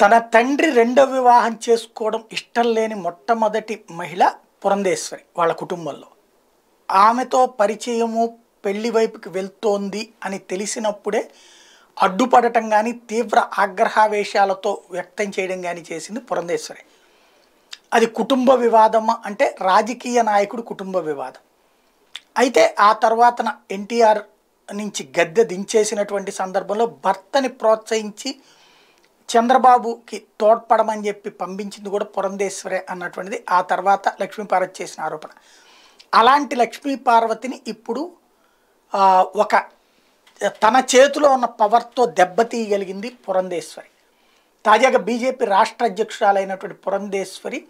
తన తండ్రి రెండవ వివాహం చేసుకోవడం ఇష్టం లేని మొట్టమొదటి మహిళ పురంధేశ్వరి వాళ్ళ కుటుంబంలో. ఆమెతో పరిచయము పెళ్ళి వైపుకి వెళ్తోంది అని తెలిసినప్పుడే అడ్డుపడటం కానీ తీవ్ర ఆగ్రహావేశాలతో వ్యక్తం చేయడం కానీ చేసింది పురంధేశ్వరి. అది కుటుంబ వివాదం అంటే రాజకీయ నాయకుడు కుటుంబ వివాదం. అయితే ఆ తర్వాతన ఎన్టీఆర్ నుంచి గద్దె దించేసినటువంటి సందర్భంలో భర్తని ప్రోత్సహించి చంద్రబాబుకి తోడ్పడమని చెప్పి పంపించింది కూడా పురంధేశ్వరే అన్నటువంటిది. ఆ తర్వాత లక్ష్మీపార్వతి చేసిన ఆరోపణ. అలాంటి లక్ష్మీపార్వతిని ఇప్పుడు ఒక తన చేతిలో ఉన్న పవర్తో దెబ్బతీయగలిగింది పురంధేశ్వరి. తాజాగా బీజేపీ రాష్ట్ర అధ్యక్షురాలైనటువంటి పురంధేశ్వరి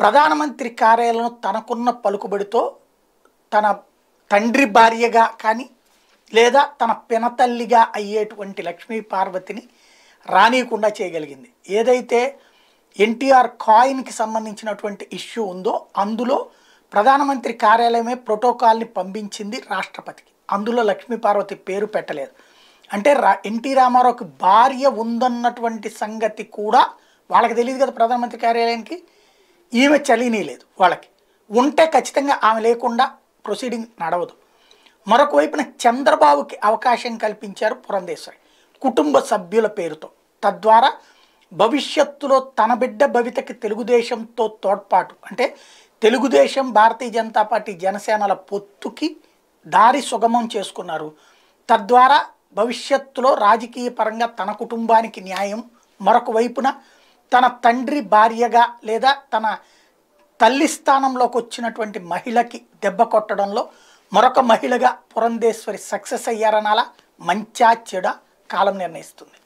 ప్రధానమంత్రి కార్యాలయం తనకున్న పలుకుబడితో తన తండ్రి భార్యగా కానీ లేదా తన పినతల్లిగా అయ్యేటువంటి లక్ష్మీ పార్వతిని రానియకుండా చేయగలిగింది. ఏదైతే ఎన్టీఆర్ కాయిన్కి సంబంధించినటువంటి ఇష్యూ ఉందో అందులో ప్రధానమంత్రి కార్యాలయమే ప్రోటోకాల్ని పంపించింది రాష్ట్రపతికి. అందులో లక్ష్మీపార్వతి పేరు పెట్టలేదు. అంటే రా ఎన్టీ రామారావుకి భార్య ఉందన్నటువంటి సంగతి కూడా వాళ్ళకి తెలియదు కదా ప్రధానమంత్రి కార్యాలయానికి. ఈమె చలినీయలేదు వాళ్ళకి. ఉంటే ఖచ్చితంగా ఆమె లేకుండా ప్రొసీడింగ్ నడవదు. మరొక వైపున చంద్రబాబుకి అవకాశం కల్పించారు పురంధేశ్వరి కుటుంబ సభ్యుల పేరుతో. తద్వారా భవిష్యత్తులో తన బిడ్డ భవితకి తెలుగుదేశంతో తోడ్పాటు అంటే తెలుగుదేశం భారతీయ జనతా పార్టీ జనసేనల పొత్తుకి దారి సుగమం చేసుకున్నారు. తద్వారా భవిష్యత్తులో రాజకీయ పరంగా తన కుటుంబానికి న్యాయం మరొక వైపున తన తండ్రి భార్యగా లేదా తన తల్లి స్థానంలోకి వచ్చినటువంటి మహిళకి దెబ్బ కొట్టడంలో మరొక మహిళగా పురంధేశ్వరి సక్సెస్ అయ్యారనాలా మంచా చెడ కాలం నిర్ణయిస్తుంది.